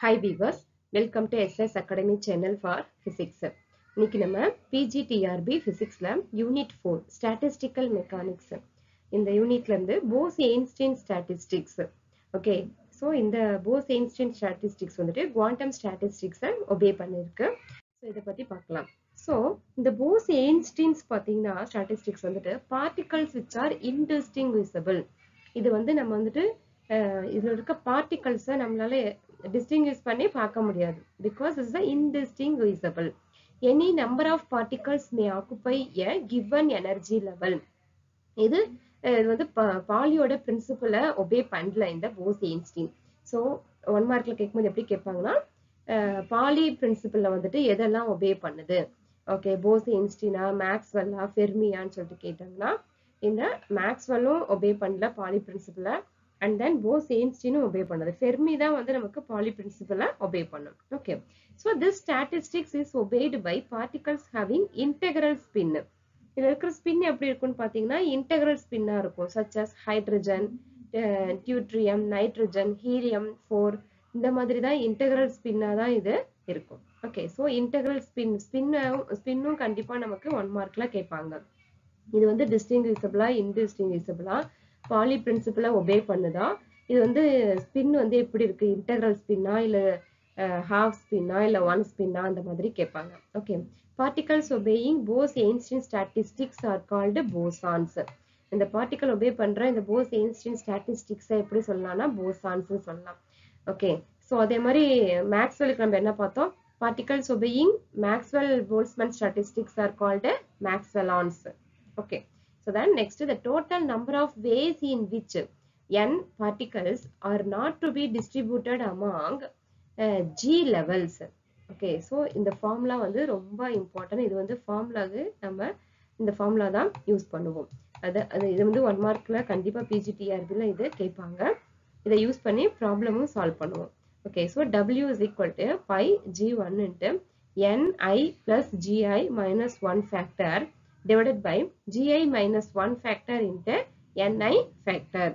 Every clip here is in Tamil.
Hi viewers welcome to SS academy channel for physics இன்னைக்கு நம்ம பிஜிடிஆர்பி ஃபிசிக்ஸில் யூனிட் ஃபோர் ஸ்டாட்டிஸ்டிக்கல் மெக்கானிக்ஸ் இந்த யூனிட்லேருந்து Bose Einstein statistics okay so இந்த போஸ் எயின்ஸ்டீன் ஸ்டாட்டிஸ்டிக்ஸ் வந்துட்டு குவாண்டம் ஸ்டாட்டிஸ்டிக்ஸை ஒபே பண்ணியிருக்கு ஸோ இதை பற்றி பார்க்கலாம். ஸோ இந்த போஸ் எயின்ஸ்டீன்ஸ் பார்த்தீங்கன்னா ஸ்டாட்டிஸ்டிக்ஸ் வந்துட்டு பார்ட்டிகல்ஸ் விச் ஆர் இன்டிஸ்டிங்விசபிள் இது வந்து நம்ம வந்துட்டு இதில் இருக்க பார்ட்டிகல்ஸை நம்மளால distinguish பண்ணி பார்க்க முடியாது. Because is the indistinguishable any number of particles may occupy a given energy level இது இது வந்து பாலியோட பிரின்சிபலை ஒபே பண்ணல இந்த போஸ் எயின்ஸ்டீன் ஸோ ஒன் மார்க்ல கேட்கும்போது எப்படி கேட்பாங்கன்னா பாலி பிரின்சிபல்ல வந்துட்டு எதெல்லாம் ஒபே பண்ணுது? ஓகே போஸ் எயின்ஸ்டீனா மேக்ஸ்வெல்லா ஃபெர்மியான்னு சொல்லிட்டு கேட்டாங்கன்னா இந்த மேக்ஸ்வெல்லும் ஒபே பண்ணல பாலி பிரின்சிபலை அண்ட் தென் போஸ் எயின்ஸ்டீனும் ஒபே பண்ணது. ஃபெர்மி தான் வந்து நமக்கு பாலி பிரின்சிபலை ஒபே பண்ணும். Okay so this statistics is obeyed by particles having integral spin இதில் இருக்கிற ஸ்பின் எப்படி இருக்கும்னு பார்த்தீங்கன்னா இன்டெகரல் ஸ்பின்னாக இருக்கும். Such as hydrogen deuterium nitrogen helium four இந்த மாதிரி தான் இன்டெகரல் ஸ்பின்னாக தான் இது இருக்கும். ஓகே ஸோ இன்டெகரல் ஸ்பின் ஸ்பின்னும் ஸ்பின்னும் கண்டிப்பாக நமக்கு ஒன் மார்க்ல கேட்பாங்க. இது வந்து டிஸ்டிங்விசபிளா இன்டிஸ்டிங்விசபிளா பாலி பிரின்சிபலை ஒபே பண்ணுதான் இது வந்து ஸ்பின் வந்து எப்படி இருக்கு? இன்டெகரல் ஸ்பின்னா இல்லை ஹாஃப் ஸ்பின்னா இல்லை ஒன் ஸ்பின்னா அந்த மாதிரி கேட்பாங்க. Okay particles obeying Bose Einstein statistics are called bosons இந்த பார்ட்டிகல் ஒபே பண்ற இந்த போஸ் எயின்ஸ்டின் ஸ்டாட்டிஸ்டிக்ஸை எப்படி சொல்லலாம்னா போசான்ஸ் சொல்லலாம். ஓகே ஸோ அதே மாதிரி மேக்ஸ்வெலுக்கு நம்ம என்ன பார்த்தோம்? Particles obeying Maxwell Boltzmann statistics are called maxwellons okay So then next the total number of ways in which n particles are not to be distributed among uh, g levels. Okay so இந்த ஃபார்முலா வந்து ரொம்ப இம்பார்ட்டன்ட் இது வந்து ஃபார்முலாக்கு நம்ம இந்த ஃபார்முலா தான் யூஸ் பண்ணுவோம் அது அது இது வந்து ஒன் மார்க்கில் கண்டிப்பாக பிஜிடிஆர்பியில் இது கேட்பாங்க இதை யூஸ் பண்ணி ப்ராப்ளமும் சால்வ் பண்ணுவோம் okay so w is equal to pi g1 into ni plus gi minus 1 factor divided by gi minus 1 factor into ni factor.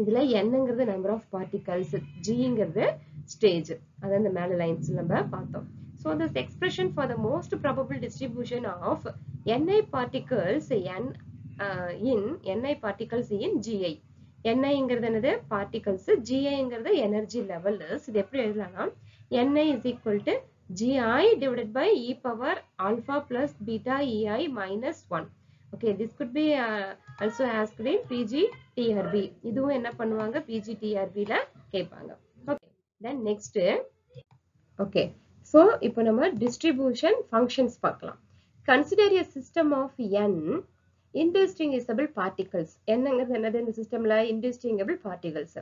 இதில் என்னங்கிறது நம்பர் ஆஃப் பார்ட்டிகல்ஸ் ஜிங்கிறது ஸ்டேஜ் அது அந்த மேல lines நம்ம பார்த்தோம். So this for for the most distribution distribution of N I n N in N I particles in G I என்ஐங்கிறது என்னது? பார்ட்டிகல்ஸ் ஜிஐங்கிறது எனர்ஜி லெவல் இது எப்படி எழுதலாம்னா N I is equal to G I divided by E power alpha plus beta E I minus one okay this good B uh, also இன் பிஜி டிஆர்பி இதுவும் என்ன பண்ணுவாங்க? பிஜி டிஆர்பில கேட்பாங்க. Okay then next okay so இப்போ நம்ம டிஸ்ட்ரிபியூஷன் ஃபங்க்ஷன்ஸ் பார்க்கலாம். Consider a system of N indistinguishable particles. என்னங்கிறது என்னது? இந்த சிஸ்டம்ல indistinguishable particles.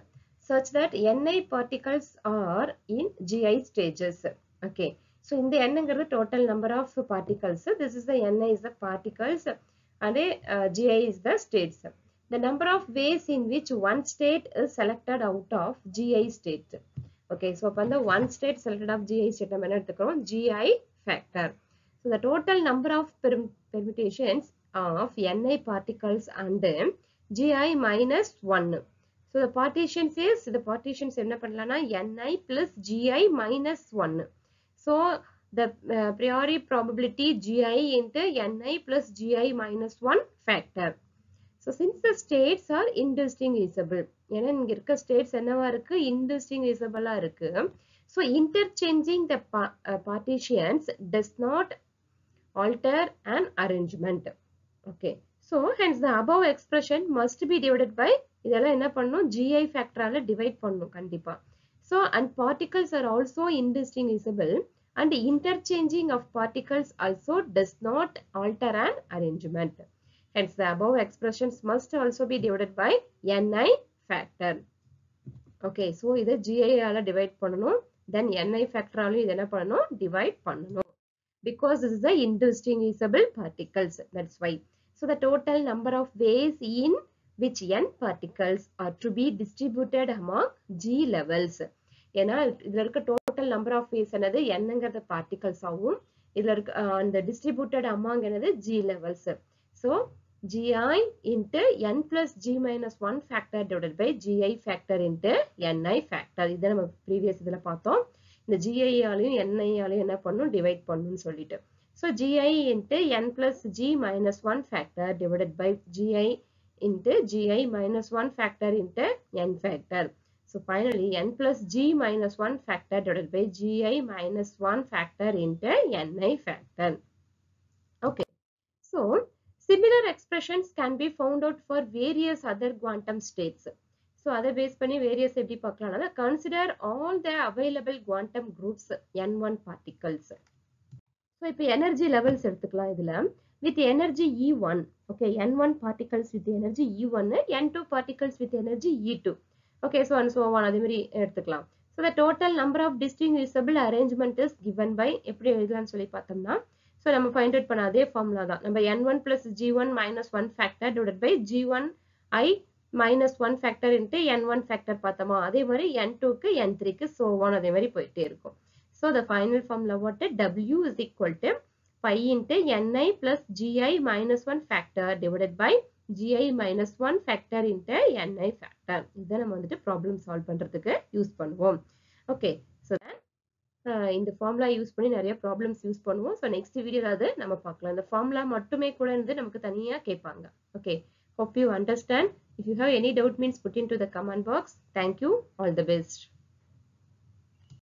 Such that ni particles are in gi stages. okay so இந்த என்னங்கிறது total number of particles this is the ni is the particles and uh, gi is the states the number of ways in which one state is selected out of gi state okay so அப்ப அந்த one state selected of gi state நம்ம என்ன gi factor so the total number of permutations of Ni particles and Gi minus 1. So the partitions is, the partitions என்ன பண்ணலாம்னா Ni plus Gi minus 1. So the uh, priori probability Gi into Ni plus Gi minus 1 factor. So since the states are indistinguishable, ஏன்னா இங்க இருக்க states என்னவா இருக்கு indistinguishable இருக்கு. So interchanging the pa uh, partitions does not alter an arrangement. okay so hence the above expression must be divided by இதெல்லாம் என்ன பண்ணும் gi ஃபேக்டரால டிவைட் பண்ணும் கண்டிப்பா so and particles are also indistinguishable and interchanging of particles also does not alter an arrangement hence the above expressions must also be divided by ni factor okay so இதை gi ஆல டிவைட் பண்ணணும் then ni ஃபேக்டராலும் இது என்ன பண்ணணும் டிவைட் பண்ணணும் because this is the indistinguishable particles that's why so the total number of ways in which n particles are to be distributed among g levels ஏன்னா இதுல இருக்க டோட்டல் நம்பர் ஆஃப் வேஸ் என்னது என்னங்கிறத பார்ட்டிகல்ஸ் ஆகும் இதுல இருக்க அந்த டிஸ்ட்ரிபியூட்டட் அமாங் என்னது G levels so gi into n plus g minus 1 factor divided by gi factor into ni factor இதை நம்ம previous இதுல பார்த்தோம் இந்த gi ஆலையும் ni ஆலையும் என்ன பண்ணும் divide பண்ணும் சொல்லிட்டு so gi into n plus g minus 1 factor divided by gi factor into gi minus 1 factor into n factor so finally n plus g minus 1 factor divided by gi minus 1 factor into ni factor okay so Similar expressions can be found out for various other quantum states. So, அதை பேஸ் பண்ணி various எப்படி பார்க்கலாம்னா consider all the available quantum groups n1 particles. So, இப்போ energy levels எடுத்துக்கலாம் இதுல with energy E1, okay, n1 particles with energy E1, n2 particles with energy E2. Okay, so on so on அதே மாதிரி எடுத்துக்கலாம். So, the total number of distinguishable arrangement is given by எப்படி எழுதலாம்னு சொல்லி பார்த்தோம்னா ஸோ நம்ம ஃபைண்ட் அவுட் பண்ண அதே ஃபார்முலா தான் நம்ம N one plus G one minus one factor divide by G one I minus one factor into பார்த்தோமா அதே மாதிரி n2 க்கு n3 க்கு so on அதே மாதிரி போயிட்டே இருக்கும் so the final formula what w is equal to five into N I plus G I minus one factor divided by G I minus one factor into N I factor இதை நம்ம வந்துட்டு ப்ராப்ளம் சால்வ் பண்டுத்துக்கு யூஸ் பண்ணுவோம். ஓகே then இந்த formula யூஸ் பண்ணி நிறைய ப்ராப்ளம்ஸ் யூஸ் பண்ணுவோம். ஸோ நெக்ஸ்ட் வீடியோ அது நம்ம பார்க்கலாம். இந்த ஃபார்முலா மட்டுமே கூட இருந்து நமக்கு தனியாக கேட்பாங்க. Okay hope you understand If you have any doubt means put into the the box. Box you. All the best